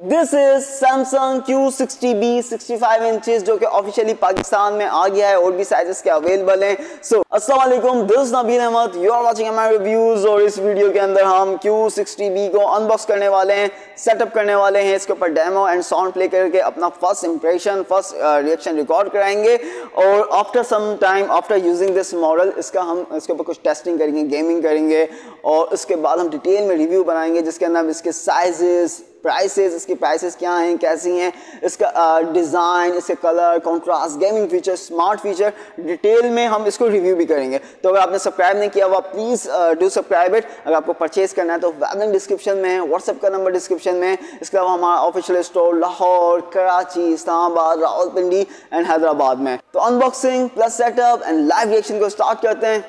This is Samsung Q60B 65 inches जो कि officially Pakistan में आ गया है और भी साइजेस के अवेलेबल हैं। सो अस्सलाम वालेकुम this Nabeel Ahmed. You are watching my reviews और इस वीडियो के अंदर हम Q60B को अनबॉक्स करने वाले हैं सेटअप करने वाले हैं। इसके ऊपर डेमो एंड साउंड प्ले करके अपना first impression first reaction record कराएँगे। और after some time after using this model इसका हम, इसके ऊपर कुछ टेस्टिंग करेंगे गेमिंग करेंगे। और उसके बाद हम डिटेल में रिव्यू बनाएँगे, जिसके अंदर हम इसके साइजेस प्राइसेस इसकी प्राइसेस क्या हैं, कैसी हैं, इसका डिज़ाइन इसके colour contrast gaming feature smart feature detail में हम इसको रिव्यू भी करेंगे। तो अगर आपने सब्सक्राइब नहीं किया हुआ प्लीज़ डू सब्सक्राइड इट अगर आपको परचेज करना है तो वेब डिस्क्रिप्शन में व्हाट्सएप का नंबर डिस्क्रिप्शन में है इसके अलावा हमारा official store Lahore, Karachi, Islamabad, Rawalpindi and Hyderabad में। तो unboxing plus setup and live reaction को स्टार्ट करते हैं।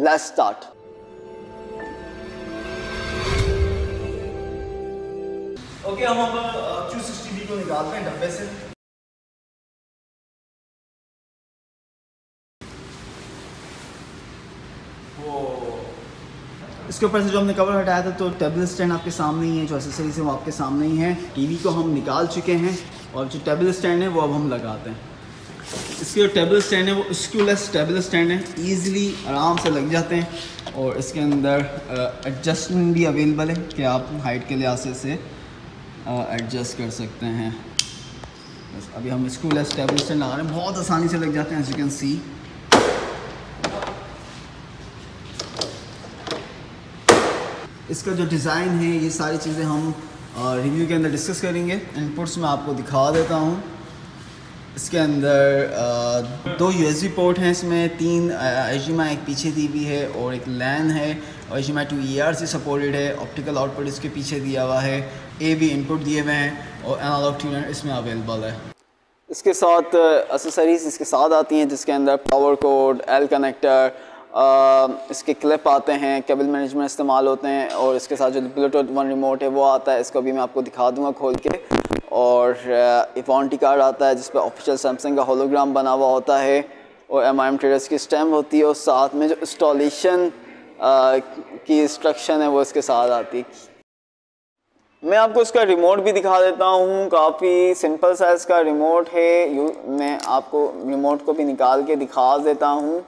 लेट्स स्टार्ट ओके हम अब क्यू सिक्सटी बी को निकालते हैं डब्बे से। इसके ऊपर से जो हमने कवर हटाया था तो टेबल स्टैंड आपके सामने ही है, जो एसेसरीज है वो आपके सामने ही है। टीवी को हम निकाल चुके हैं, और जो टेबल स्टैंड है, वो अब हम लगाते हैं। इसके जो टेबल स्टैंड है, वो स्क्यूलेस टेबल स्टैंड है ईजिली आराम से लग जाते हैं, और इसके अंदर एडजस्टमेंट भी अवेलेबल है, कि आप हाइट के लिहाज से एडजस्ट कर सकते हैं। बस अभी हम स्कूल एस्टेब्लिश लगा रहे हैं। बहुत आसानी से लग जाते हैं एज यू कैन सी इसका जो डिज़ाइन है ये सारी चीज़ें हम रिव्यू के अंदर डिस्कस करेंगे। इनपुट्स मैं आपको दिखा देता हूँ। इसके अंदर आ, दो यू पोर्ट हैं इसमें। तीन एचडीएमआई एक पीछे दी हुई है और एक लैन है। H two E R C supported है। ऑप्टिकल आउटपुट इसके पीछे दिया हुआ है। ए भी इनपुट दिए हुए हैं और एनालॉग ट्यूनर इसमें अवेलेबल है। इसके साथ एसेसरीज इसके साथ आती हैं, जिसके अंदर पावर कोड एल कनेक्टर इसके क्लिप आते हैं केबल मैनेजमेंट इस्तेमाल होते हैं और इसके साथ जो ब्लूटूथ वन रिमोट है, वो आता है। इसको भी मैं आपको दिखा दूँगा खोल के। और इफॉन्टी कार्ड आता है जिस पर ऑफिशियल सैमसंग का होलोग्राम बना हुआ होता है और एम आई एम की स्टैम्प होती है और साथ में जो इंस्टॉलेशन की इंस्ट्रक्शन है, वो इसके साथ आती है। मैं आपको इसका रिमोट भी दिखा देता हूँ। काफ़ी सिंपल साइज़ का रिमोट है। यू, मैं आपको रिमोट को भी निकाल के दिखा देता हूँ।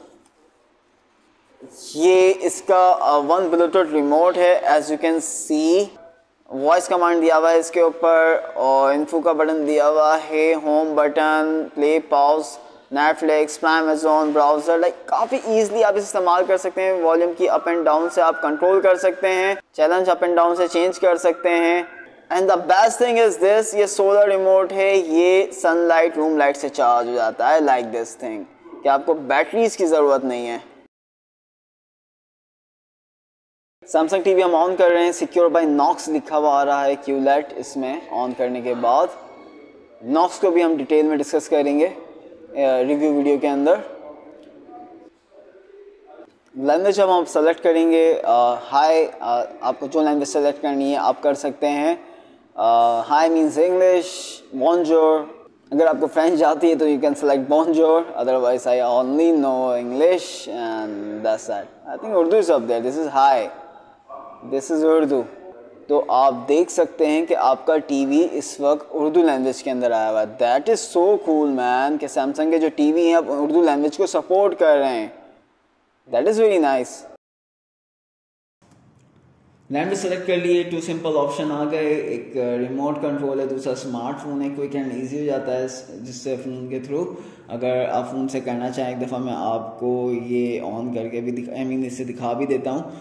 ये इसका वन ब्लूटूथ रिमोट है। As you can see voice command दिया हुआ है इसके ऊपर और इन्फो का बटन दिया हुआ है। Home button play pause Netflix Amazon browser like काफ़ी ईजिली आप इसे इस्तेमाल कर सकते हैं। वॉल्यूम की अप एंड डाउन से आप कंट्रोल कर सकते हैं। चैलेंज अप एंड डाउन से चेंज कर सकते हैं। And the best thing is this ये सोलर रिमोट है, ये सनलाइट रूम लाइट से चार्ज हो जाता है लाइक दिस थिंग कि आपको बैटरीज की ज़रूरत नहीं है। सैमसंग टीवी हम ऑन कर रहे हैं। सिक्योर बाय नॉक्स लिखा हुआ आ रहा है क्यूलेट इसमें ऑन करने के बाद। नॉक्स को भी हम डिटेल में डिस्कस करेंगे। रिव्यू वीडियो के अंदर। लैंग्वेज हम आप सेलेक्ट करेंगे। हाई आपको जो लैंग्वेज सेलेक्ट करनी है, आप कर सकते हैं। हाई मीन्स इंग्लिश बॉन्जोर अगर आपको फ्रेंच आती है तो you can select bonjour otherwise I only know English and that's that I think Urdu is of there this is hi this is Urdu तो आप देख सकते हैं कि आपका टीवी इस वक्त उर्दू लैंग्वेज के अंदर आया हुआ है। That is so cool man कि सैमसंग के जो टीवी हैं, अब उर्दू लैंग्वेज को सपोर्ट कर रहे हैं। That is very nice language select कर लिए टू सिंपल ऑप्शन आ गए। एक रिमोट कंट्रोल है, दूसरा स्मार्टफ़ोन है। क्विक एंड ईजी हो जाता है जिससे फ़ोन के थ्रू अगर आप फ़ोन से करना चाहें, एक दफ़ा मैं आपको ये ऑन करके भी दिखा आई मीन इससे दिखा भी देता हूँ।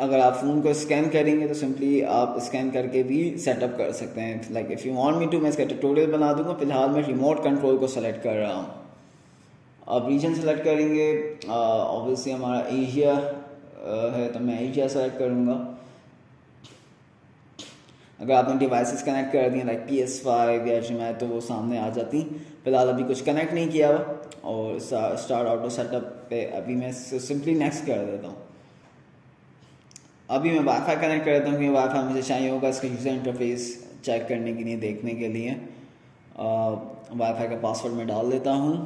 अगर आप फ़ोन को स्कैन करेंगे तो सिंपली आप स्कैन करके भी सेटअप कर सकते हैं। Like if you want me to मैं इसका ट्यूटोरियल बना दूँगा। फ़िलहाल मैं रिमोट कंट्रोल को सेलेक्ट कर रहा हूँ। आप रीजन सेलेक्ट करेंगे। ऑब्वियसली हमारा एशिया है तो मैं एशिया सेलेक्ट करूँगा। अगर आपने डिवाइसेस कनेक्ट कर दिए लाइक पी एस फाइव या जी तो वो सामने आ जाती। फ़िलहाल अभी कुछ कनेक्ट नहीं किया हुआ। और स्टार्ट ऑटो सेटअप पे अभी मैं सिंपली नेक्स्ट कर देता हूँ। अभी मैं वाईफाई कनेक्ट कर देता हूँ क्योंकि वाईफाई मुझे चाहिए होगा इसका यूज़र इंटरफेस चेक करने के लिए, देखने के लिए। वाईफाई का पासवर्ड मैं डाल देता हूँ।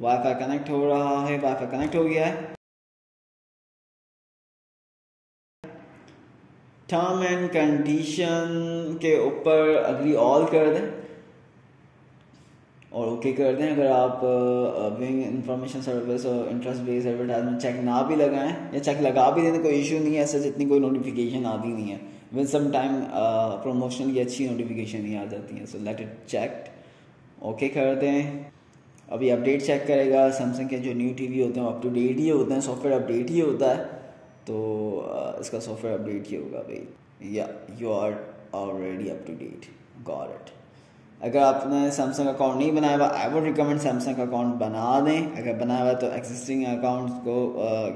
वाईफाई कनेक्ट हो रहा है वाईफाई कनेक्ट हो गया है। टर्म एंड कंडीशन के ऊपर अग्री ऑल कर दें। और ओके कर दें अगर आप विंग इंफॉर्मेशन सर्विस और इंटरेस्ट बेस्ड एडवर्टाइजमेंट चेक ना भी लगाएँ या चेक लगा भी दें तो कोई इशू नहीं है ऐसा जितनी कोई नोटिफिकेशन आती नहीं है। विद सम टाइम प्रमोशन की अच्छी नोटिफिकेशन ही आ जाती है so let it check okay कर दें अभी अपडेट चेक करेगा सैमसंग के जो न्यू टीवी होते हैं अप टू डेट ही होते हैं सॉफ्टवेयर अपडेट ही होता है। तो uh, इसका सॉफ्टवेयर अपडेट ही होगा भाई। या you are already up to date got it अगर आपने सैमसंग अकाउंट नहीं बनाया हुआ I would recommend Samsung account बना दें। अगर बनाया हुआ तो एक्जिस्टिंग अकाउंट को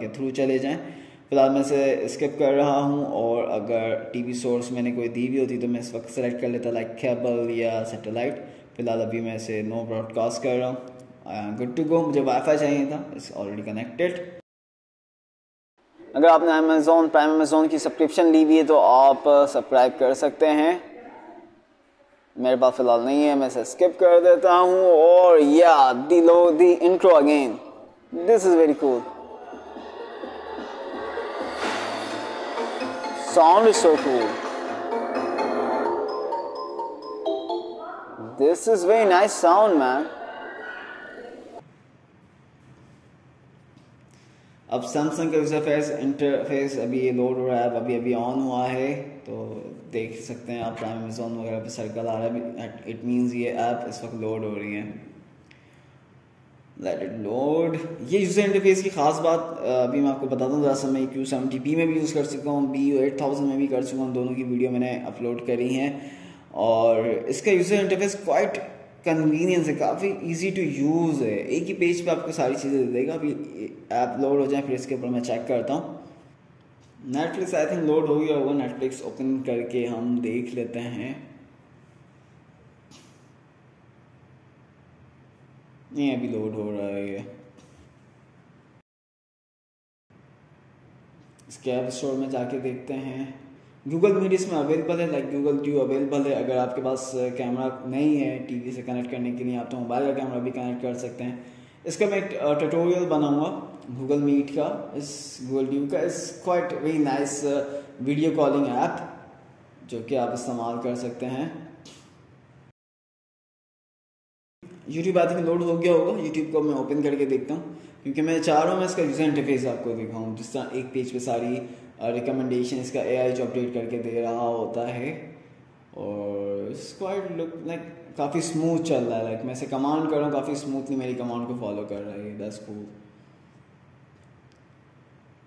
के थ्रू चले जाएँ। फ़िलहाल मैं इसे स्किप कर रहा हूँ और अगर टीवी सोर्स मैंने कोई दी हुई होती तो मैं इस वक्त सेलेक्ट कर लेता लाइक केबल या सेटेलाइट फ़िलहाल अभी मैं इसे नो ब्रॉडकास्ट कर रहा हूँ। गुड टू गो मुझे वाईफाई चाहिए था इट्स ऑलरेडी कनेक्टेड अगर आपने अमेज़ोन प्राइम अमेज़ोन की सब्सक्रिप्शन ली हुई है तो आप सब्सक्राइब कर सकते हैं। मेरे पास फ़िलहाल नहीं है, मैं इसे स्किप कर देता हूँ और या दी लो the intro again this is very cool sound is so cool. This is very nice sound man. अब सैमसंग का यूज़र फेस इंटरफेस अभी ये लोड हो रहा है अभी अभी ऑन हुआ है तो देख सकते हैं आप प्राइम अमेजोन वगैरह पे सर्कल आ रहा है इट मींस ये ऐप इस वक्त लोड हो रही है। लेट इट लोड ये यूज़र इंटरफेस की ख़ास बात अभी मैं आपको बताता हूँ, दरअसल मैं क्यू सेवेंटी बी में भी यूज़ कर चुका हूँ बी एट थाउज़ेंड में भी कर चुका हूँ, दोनों की वीडियो मैंने अपलोड करी हैं। और इसका यूज़र इंटरफेस क्वाइट कन्वीनियंस है, काफ़ी इजी टू यूज़ है। एक ही पेज पे आपको सारी चीज़ें दे देगा। अभी ऐप लोड हो जाए, फिर इसके ऊपर मैं चेक करता हूँ। नेटफ्लिक्स आई थिंक लोड हो गया होगा। नेटफ्लिक्स ओपन करके हम देख लेते हैं। नहीं, अभी लोड हो रहा है ये। इसके ऐप स्टोर में जाके देखते हैं। गूगल मीट इसमें अवेलेबल है लाइक गूगल ट्यू अवेलेबल है। अगर आपके पास कैमरा नहीं है टीवी से कनेक्ट करने के लिए, आप तो मोबाइल का कैमरा भी कनेक्ट कर सकते हैं। इसका मैं एक ट्यूटोरियल बनाऊँगा गूगल मीट का, इस गूगल ट्यू का। इस quite very nice video calling app जो कि आप इस्तेमाल कर सकते हैं। यूट्यूब थिंक लोड हो गया होगा यूट्यूब को मैं ओपन करके देखता हूँ। क्योंकि मैं चाह रहा हूँ मैं इसका यूज़र इंटरफेस आपको दिखाऊँ, जिस तरह एक पेज पे सारी रिकमेंडेशन इसका ए आई जो अपडेट करके दे रहा होता है। और क्वाइट लुक लाइक काफ़ी स्मूथ चल रहा है। लाइक मैं इसे कमांड कर रहा हूँ, काफ़ी स्मूथली मेरी कमांड को फॉलो कर रहा है। दस कूल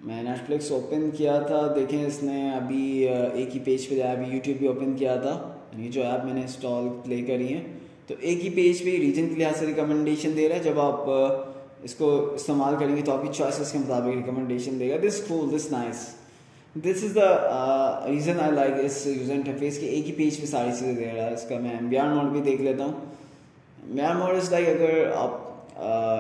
मैं नेटफ्लिक्स ओपन किया था, देखें इसने अभी एक ही पेज पे जाया अभी यूट्यूब भी ओपन किया था। ये जो ऐप मैंने इंस्टॉल प्ले करी है। तो एक ही पेज पे रीजन के लिहाज से रिकमेंडेशन दे रहा है। जब आप इसको इस्तेमाल करेंगे तो आपकी चॉइसेस के मुताबिक रिकमेंडेशन देगा। This cool this nice this is the reason I like इस यूज़र इंटरफेस के एक ही पेज पे सारी चीज़ें दे रहा है इसका मैं एम्बियार मोड भी देख लेता हूँ। एम्बियार मोड इज़ लाइक अगर आप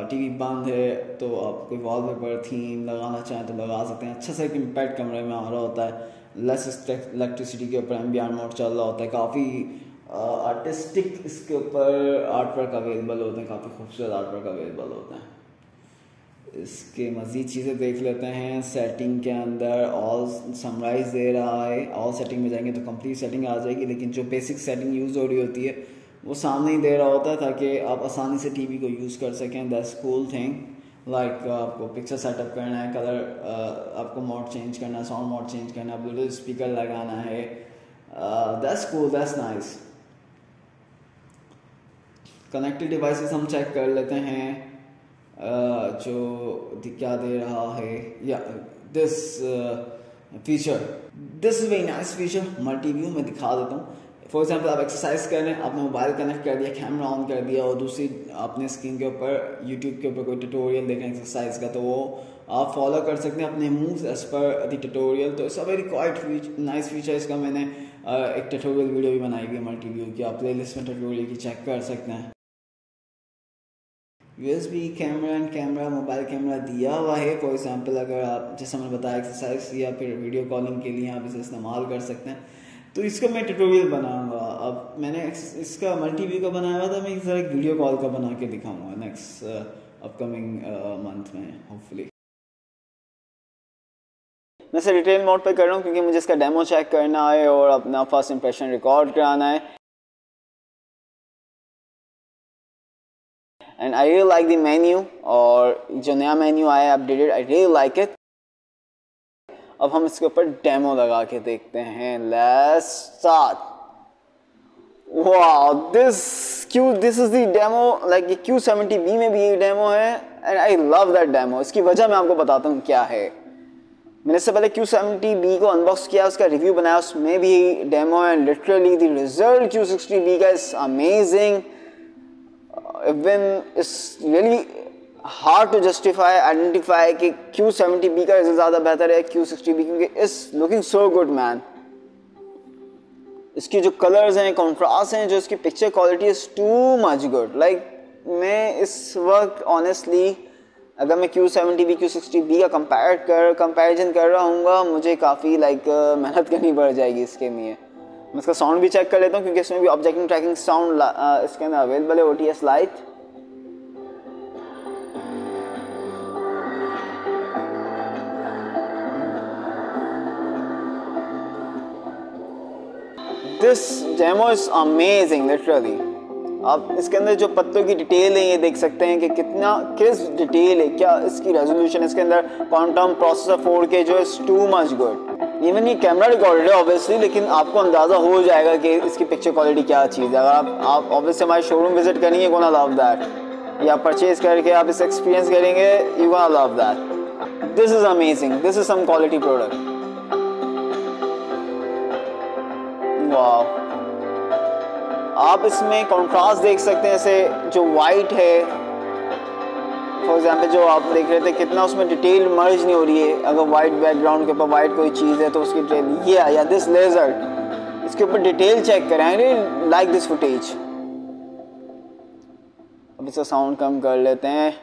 टी वी बंद है तो आप कोई वॉल पेपर थीम लगाना चाहें तो लगा सकते हैं। अच्छा सा एक इम्पैक्ट कमरे में आ रहा होता है। लेस इलेक्ट्रिसिटी के ऊपर एम्बियार मोड चल रहा होता है। काफ़ी आर्टिस्टिक इसके ऊपर आर्ट वर्क अवेलेबल होते हैं। काफ़ी खूबसूरत आर्ट वर्क अवेलेबल होते हैं। इसके मज़ीद चीज़ें देख लेते हैं सेटिंग के अंदर ऑल समराइज दे रहा है ऑल सेटिंग में जाएँगे तो कंप्लीट सेटिंग आ जाएगी, लेकिन जो बेसिक सेटिंग यूज़ हो रही होती है, वो सामने ही दे रहा होता है ताकि आप आसानी से टीवी को यूज़ कर सकें दैट्स कूल थिंग लाइक आपको पिक्चर सेटअप करना है कलर आपको मोड चेंज करना है साउंड मोड चेंज करना है ब्लूटूथ स्पीकर लगाना है that's cool that's nice connected devices हम चेक कर लेते हैं। जो क्या दे रहा है? या this feature this very nice feature multi view मैं दिखा देता हूँ. फॉर एग्ज़ाम्पल आप एक्सरसाइज कर रहे हैं, आपने मोबाइल कनेक्ट कर दिया कैमरा ऑन कर दिया, और दूसरी अपने स्क्रीन के ऊपर यूट्यूब के ऊपर कोई ट्यूटोरियल देखा एक्सरसाइज का तो वो आप फॉलो कर सकते हैं अपने मूव्स एज पर ट्यूटोरियल तो it's a very quite nice feature इसका मैंने एक ट्यूटोरियल वीडियो भी बनाई हुई है मल्टी व्यू की। आप प्ले लिस्ट में ट्यूटोरियल की चेक कर सकते हैं। USB camera and camera mobile camera दिया हुआ है। फॉर एग्जांपल अगर आप, जैसे मैंने बताया एक्सरसाइज या फिर वीडियो कॉलिंग के लिए आप इसे इस्तेमाल कर सकते हैं। तो इसका मैं ट्यूटोरियल बनाऊँगा। अब मैंने इसका मल्टी व्यू का बनाया हुआ था, मैं इस एक वीडियो कॉल का बना के दिखाऊँगा नेक्स्ट अपकमिंग मंथ में होपफुली मैं इसे डिटेल मोड पे कर रहा हूँ, क्योंकि मुझे इसका डेमो चेक करना है और अपना फ़र्स्ट इंप्रेशन रिकॉर्ड कराना है। And I really like the menu और जो नया मेन्यू आया updated I really like it अब हम इसके ऊपर डेमो लगा के देखते हैं. Let's start wow this Q this is the demo like ये क्यू सेवेंटी बी में भी ये डेमो है and I love that demo इसकी वजह मैं आपको बताता हूँ क्या है. मैंने इससे पहले क्यू सेवेंटी बी को अनबॉक्स किया, उसका रिव्यू बनाया, उसमें भी demo and literally the result Q sixty B का is amazing even it's really hard to justify identify कि क्यू सेवेंटी बी का रिज़ल्ट ज़्यादा बेहतर है क्यू सिक्सटी बी क्योंकि it's looking so good man इसकी जो कलर्स हैं कॉन्ट्रास्ट हैं, जो इसकी picture quality is too much good like मैं इस वक्त ऑनेस्टली अगर मैं Q seventy B Q sixty B का कंपेयर कर कंपेरिजन कर रहा हूँ मुझे काफ़ी लाइक मेहनत करनी पड़ जाएगी इसके लिए। मैं इसका साउंड भी चेक कर लेता हूँ, क्योंकि इसमें भी ऑब्जेक्टिव ट्रैकिंग साउंड इसके अंदर अवेलेबल है O T S lite this demo is amazing literally आप इसके अंदर जो पत्तों की डिटेल है, ये देख सकते हैं कि कितना, किस डिटेल है, क्या इसकी रेजोल्यूशन इसके अंदर क्वांटम प्रोसेसर फोर के जो is too much good even ये कैमरा रिकॉर्डेड है ऑब्वियसली लेकिन आपको अंदाज़ा हो जाएगा कि इसकी पिक्चर क्वालिटी क्या चीज़ है। अगर आप आप ऑब्वियसली हमारे शोरूम विज़िट करेंगे गोना लव दैट या परचेज करके आप इसे एक्सपीरियंस करेंगे you gonna love that this is amazing this is some quality product वाह आप इसमें कॉन्ट्रास्ट देख सकते हैं, ऐसे जो वाइट है फॉर एग्ज़ाम्पल जो आप देख रहे थे, कितना उसमें डिटेल मर्ज नहीं हो रही है। अगर वाइट बैकग्राउंड के ऊपर वाइट कोई चीज़ है तो उसकी डिटेल ये या दिस लेजर इसके ऊपर डिटेल चेक करें लाइक दिस फुटेज अब इसका साउंड कम कर लेते हैं।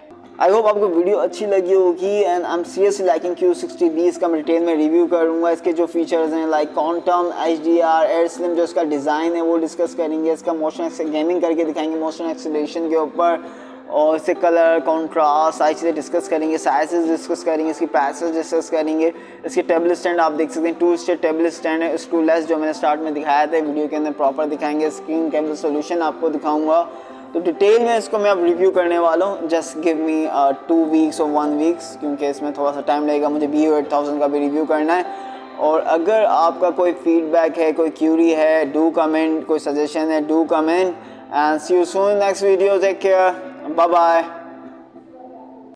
आई होप आपको वीडियो अच्छी लगी होगी and I am seriously liking Q sixty B इसका मैं डिटेल में रिव्यू करूँगा। इसके जो फीचर्स हैं like quantum H D R air slim जो इसका डिज़ाइन है, वो डिस्कस करेंगे। इसका मोशन गेमिंग करके दिखाएँगे मोशन एक्सीलेशन के ऊपर। और इससे कलर कॉन्ट्रास्ट सारी चीज़ें डिस्कस करेंगे साइजेस डिस्कस करेंगे, इसकी प्राइसेस डिस्कस करेंगे। इसकी टेबल स्टैंड आप देख सकते हैं टू स्टेट टेबल स्टैंड है स्क्रू लेस जो मैंने स्टार्ट में दिखाया था वीडियो के अंदर प्रॉपर दिखाएँगे। स्क्रीन केबल सोल्यूशन आपको दिखाऊँगा। तो डिटेल में इसको मैं अब रिव्यू करने वाला हूँ। Just give me two weeks और वन वीक्स क्योंकि इसमें थोड़ा सा टाइम लगेगा, मुझे बी एट थाउज़ेंड का भी रिव्यू करना है। और अगर आपका कोई फीडबैक है, कोई क्यूरी है डू कमेंट कोई सजेशन है do comment and see you soon next video care bye bye